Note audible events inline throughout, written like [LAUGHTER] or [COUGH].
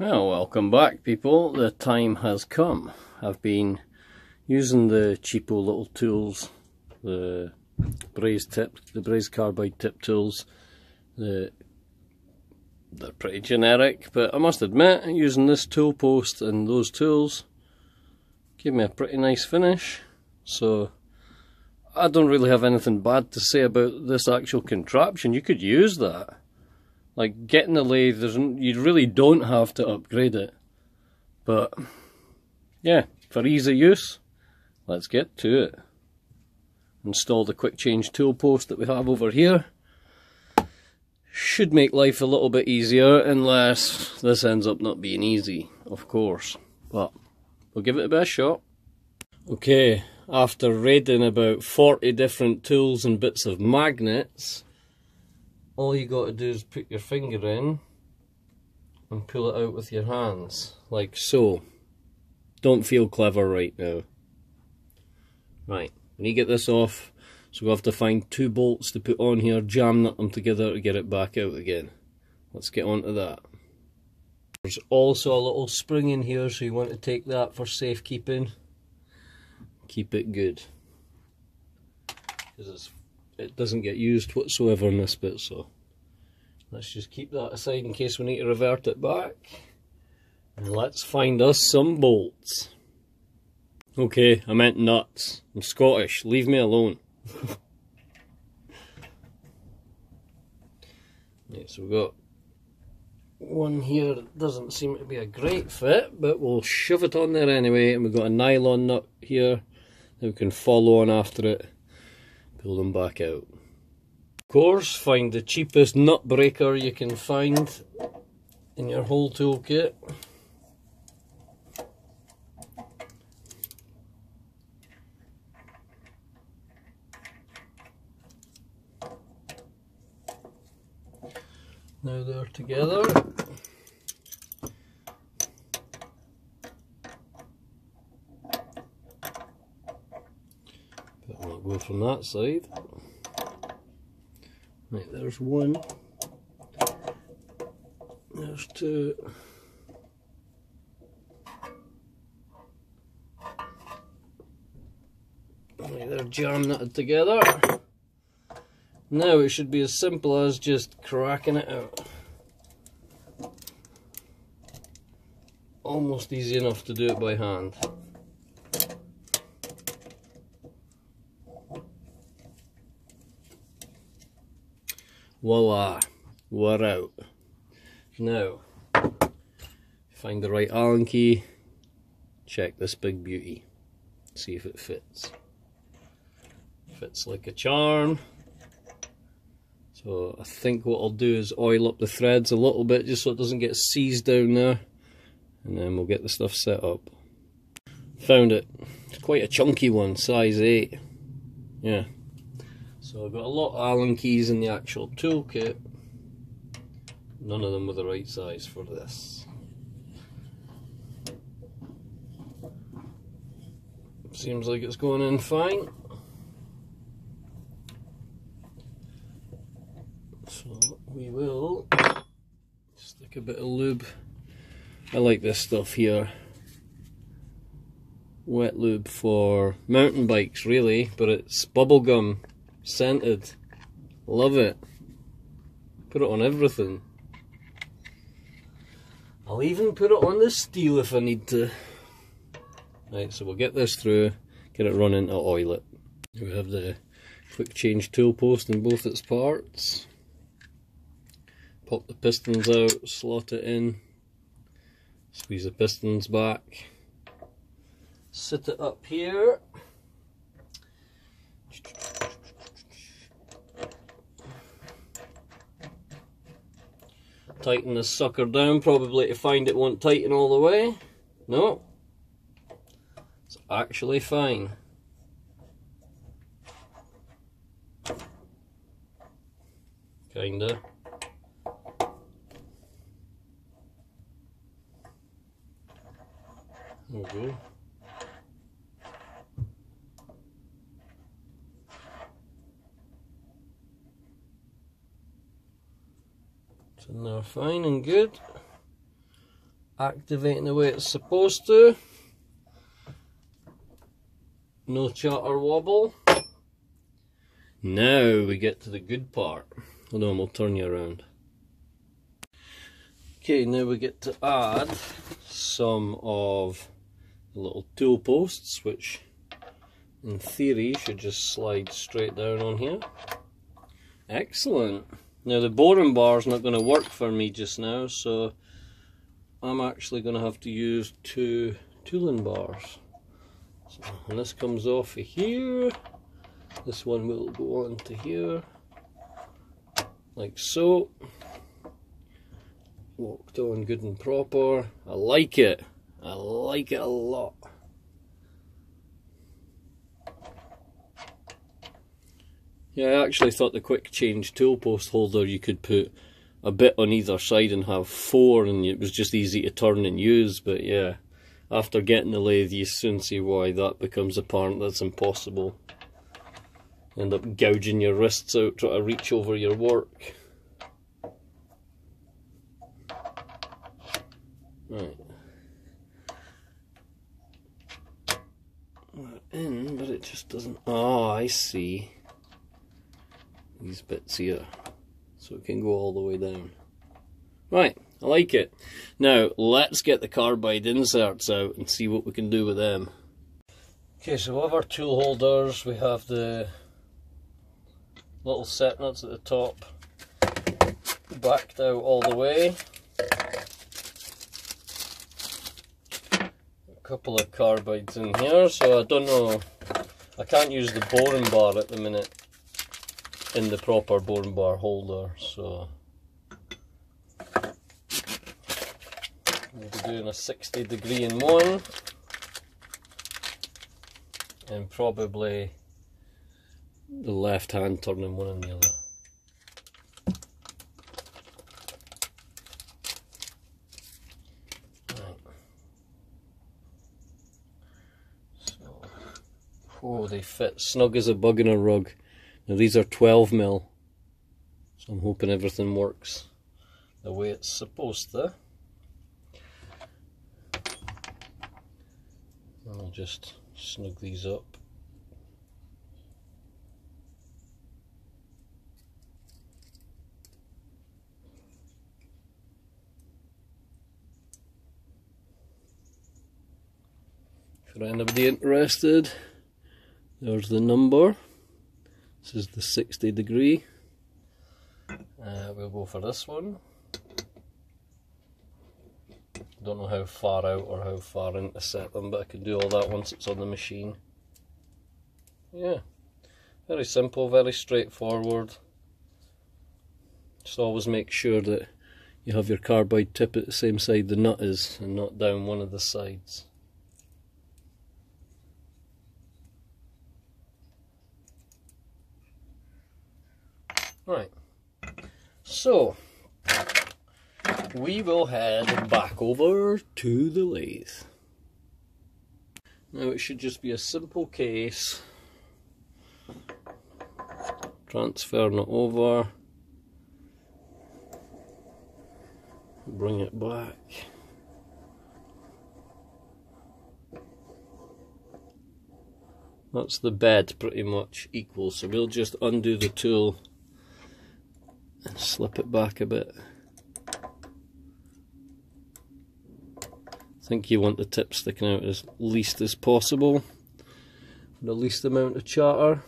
Well, welcome back people. The time has come. I've been using the cheapo little tools, the Braze tip, the Braze carbide tip tools. The, they're pretty generic, but I must admit, using this tool post and those tools give me a pretty nice finish. So I don't really have anything bad to say about this actual contraption. You could use that. Like getting the lathe, you really don't have to upgrade it. But yeah, for ease of use, let's get to it. Install the quick change tool post that we have over here. Should make life a little bit easier unless this ends up not being easy, of course. But we'll give it a best shot. Okay, after raiding about 40 different tools and bits of magnets, all you got to do is put your finger in and pull it out with your hands, like so. Don't feel clever right now. Right, when you get this off, so we'll have to find two bolts to put on here, jam them together to get it back out again. Let's get on to that. There's also a little spring in here, so you want to take that for safekeeping. Keep it good. Because it's it doesn't get used whatsoever in this bit so let's just keep that aside in case we need to revert it back. And let's find us some bolts. Okay I meant nuts. I'm Scottish. Leave me alone. [LAUGHS] Right, so we've got one here that doesn't seem to be a great fit but we'll shove it on there anyway and we've got a nylon nut here that we can follow on after it pull them back out. Of course, find the cheapest nut breaker you can find in your whole toolkit. Now they're together. Go from that side. Right, there's one. There's two. Right, they're jammed together. Now it should be as simple as just cracking it out. Almost easy enough to do it by hand. Voila, we're out. Now, find the right Allen key, check this big beauty, see if it fits. Fits like a charm. So I think what I'll do is oil up the threads a little bit just so it doesn't get seized down there. And then we'll get the stuff set up. Found it. It's quite a chunky one, size 8. Yeah, so I've got a lot of Allen keys in the actual toolkit. None of them were the right size for this. Seems like it's going in fine. So we will stick a bit of lube. I like this stuff here. Wet lube for mountain bikes really, but it's bubblegum scented. Love it. Put it on everything. I'll even put it on the steel if I need to. Right, so we'll get this through, get it running, I'll oil it. We have the quick change tool post in both its parts. Pop the pistons out, slot it in, squeeze the pistons back, sit it up here. Tighten this sucker down probably to find it won't tighten all the way. No. It's actually fine. Kinda. There we go they're fine and good. activating the way it's supposed to. No chatter wobble. Now we get to the good part. Hold on, we'll turn you around. Okay, now we get to add some of the little tool posts, which in theory should just slide straight down on here. Excellent. Now the boring bar is not going to work for me just now, so I'm actually going to have to use two tooling bars. So, and this comes off of here. This one will go on to here, like so. Locked on good and proper. I like it. I like it a lot. Yeah, I actually thought the quick change tool post holder you could put a bit on either side and have four and it was just easy to turn and use, but yeah, after getting the lathe you soon see why that becomes apparent that's impossible. End up gouging your wrists out trying to reach over your work. Right. We're in, but it just doesn't... Oh, I see these bits here so it can go all the way down. Right, I like it. Now, let's get the carbide inserts out and see what we can do with them. Okay, so we have our tool holders, we have the little set nuts at the top, backed out all the way. A couple of carbides in here, so I don't know, I can't use the boring bar at the minute in the proper boring bar holder so. We'll be doing a 60 degree in one. And probably the left hand turning one and the other. Oh, they fit snug as a bug in a rug. Now these are 12 mil, so I'm hoping everything works the way it's supposed to. I'll just snug these up. For anybody interested, there's the number. This is the 60 degree. Uh, we'll go for this one. Don't know how far out or how far in to set them, but I can do all that once it's on the machine. Yeah, very simple, very straightforward. Just always make sure that you have your carbide tip at the same side the nut is and not down one of the sides. Right, so we will head back over to the lathe. Now it should just be a simple case. Transferring it over. Bring it back. That's the bed pretty much equal, so we'll just undo the tool and slip it back a bit. I think you want the tip sticking out as least as possible the least amount of chatter.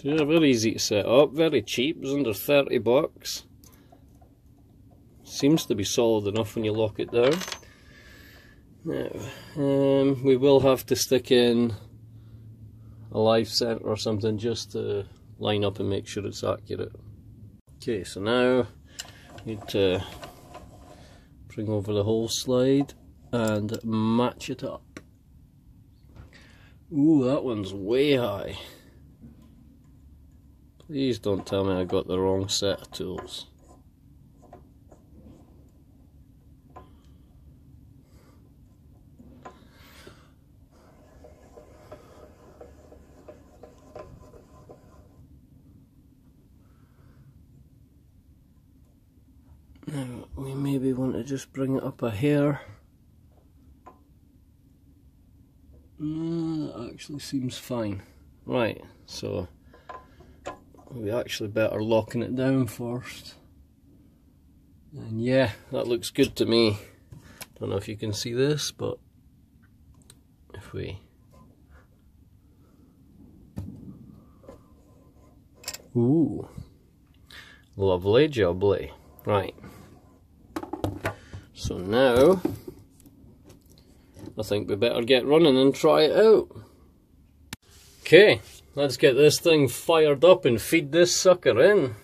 Yeah, very easy to set up, very cheap, it was under 30 bucks. Seems to be solid enough when you lock it down. Now, um, we will have to stick in a live center or something just to line up and make sure it's accurate. Okay, so now need to bring over the whole slide and match it up. Ooh, that one's way high. Please don't tell me I got the wrong set of tools. Now we maybe want to just bring it up a hair. No, that actually seems fine. Right, so we actually better locking it down first. And yeah, that looks good to me. Don't know if you can see this, but if we Ooh. Lovely jubbly. Right. So now, I think we better get running and try it out. Okay, let's get this thing fired up and feed this sucker in.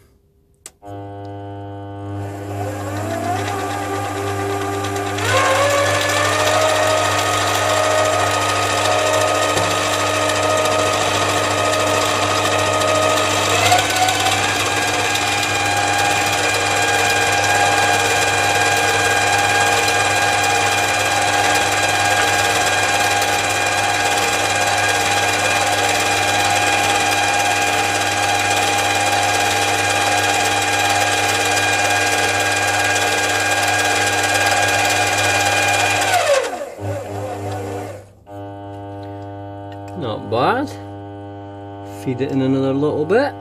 Not bad. Feed it in another little bit.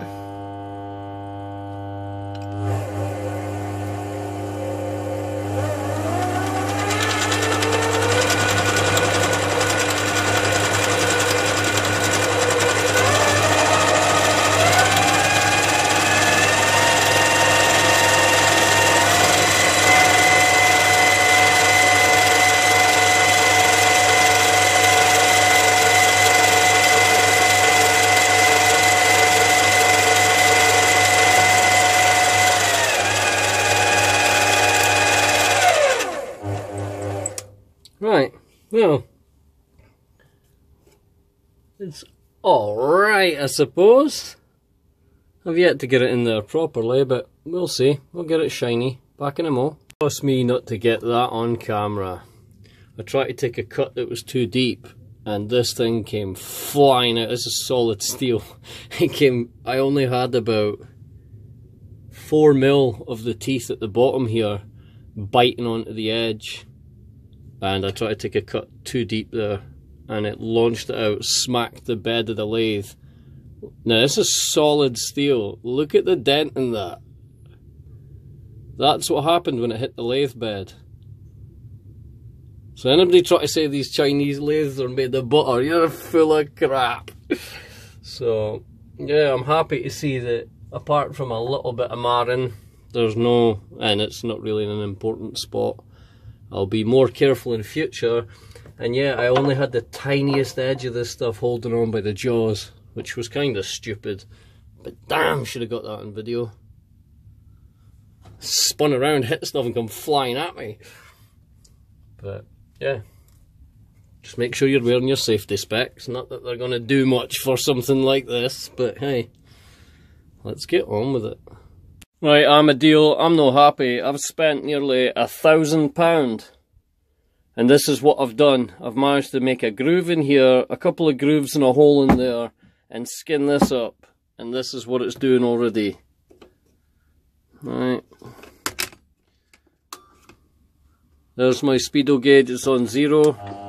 Right, well, it's alright, I suppose. I've yet to get it in there properly, but we'll see. We'll get it shiny. Back in a mo. Cost me not to get that on camera. I tried to take a cut that was too deep, and this thing came flying out. This is solid steel. [LAUGHS] It came, I only had about 4 mil of the teeth at the bottom here biting onto the edge and I tried to take a cut too deep there and it launched it out, smacked the bed of the lathe. Now this is solid steel. Look at the dent in that. That's what happened when it hit the lathe bed. So anybody try to say these Chinese lathes are made of butter, you're full of crap. [LAUGHS] So yeah, I'm happy to see that apart from a little bit of marring, there's no, and it's not really an important spot I'll be more careful in future. And yeah, I only had the tiniest edge of this stuff holding on by the jaws, which was kind of stupid. But damn, should have got that on video. Spun around, hit stuff and come flying at me. But yeah, just make sure you're wearing your safety specs. Not that they're going to do much for something like this, but hey, let's get on with it. Right, Amadeal. I'm no happy. I've spent nearly a thousand pound. And this is what I've done. I've managed to make a groove in here, a couple of grooves and a hole in there, and skin this up. And this is what it's doing already. Right. There's my speedo gauge, it's on zero. Ah.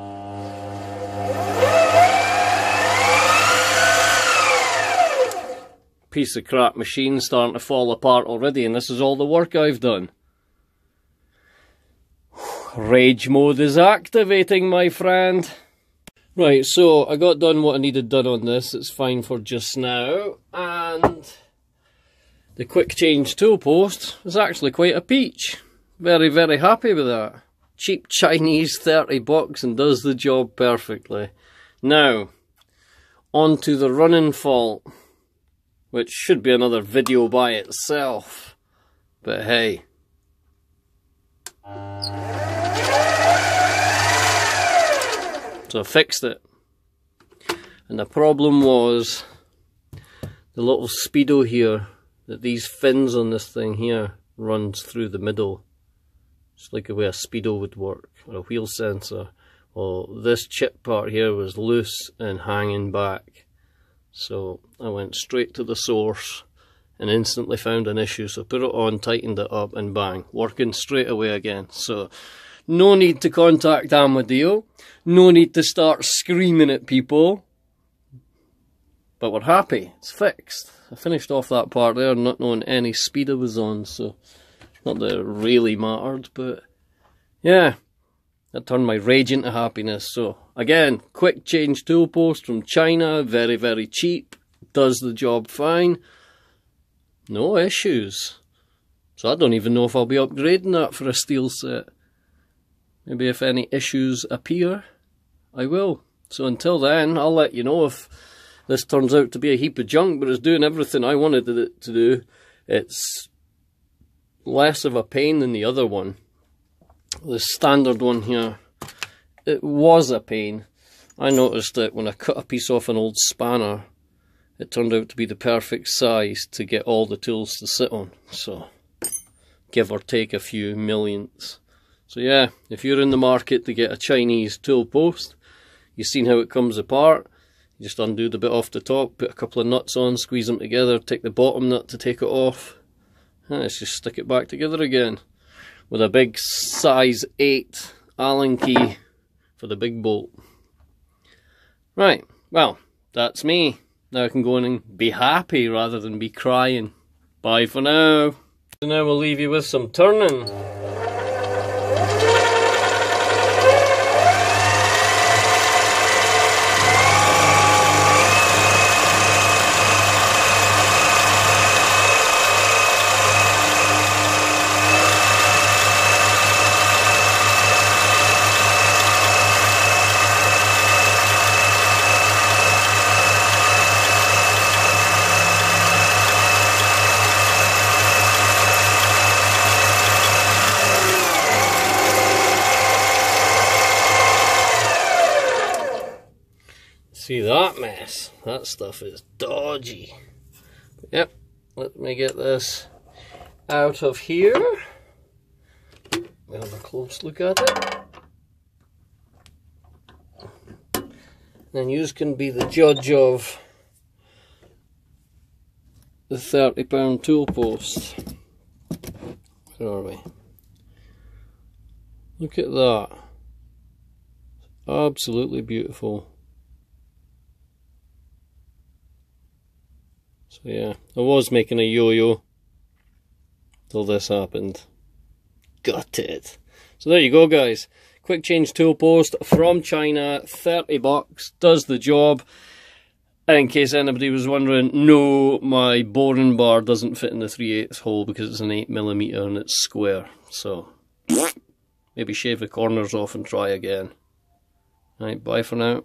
Piece of crap machine starting to fall apart already and this is all the work I've done. [SIGHS] Rage mode is activating, my friend. Right, so I got done what I needed done on this. It's fine for just now. And the quick change tool post is actually quite a peach. Very, very happy with that. Cheap Chinese 30 bucks and does the job perfectly. Now, on to the running fault which should be another video by itself. But hey. So I fixed it. And the problem was the little speedo here, that these fins on this thing here runs through the middle. It's like the way a speedo would work, or a wheel sensor. Well, this chip part here was loose and hanging back. So I went straight to the source and instantly found an issue. So put it on, tightened it up, and bang, working straight away again. So no need to contact Amadeal, no need to start screaming at people. But we're happy, it's fixed. I finished off that part there, not knowing any speed I was on, so not that it really mattered, but yeah, that turned my rage into happiness. So again, quick change tool post from China, very, very cheap, does the job fine. No issues. So I don't even know if I'll be upgrading that for a steel set. Maybe if any issues appear, I will. So until then, I'll let you know if this turns out to be a heap of junk, but it's doing everything I wanted it to do. It's less of a pain than the other one. The standard one here, it was a pain. I noticed that when I cut a piece off an old spanner, it turned out to be the perfect size to get all the tools to sit on. So, give or take a few millionths. So yeah, if you're in the market to get a Chinese tool post, you've seen how it comes apart. You just undo the bit off the top, put a couple of nuts on, squeeze them together, take the bottom nut to take it off. Ah, and let's just stick it back together again. With a big size 8 Allen key for the big bolt. Right, well, that's me. Now I can go in and be happy rather than be crying. Bye for now. So now we'll leave you with some turning. See that mess? That stuff is dodgy. Yep, let me get this out of here. We have a close look at it. Then you can be the judge of the 30 pound tool post. Where are we? Look at that. Absolutely beautiful. So yeah, I was making a yo-yo till this happened. Got it. So there you go guys. Quick change tool post from China, 30 bucks, does the job. In case anybody was wondering, no, my boring bar doesn't fit in the 3 8 hole because it's an 8mm and it's square. So, maybe shave the corners off and try again. Right, bye for now.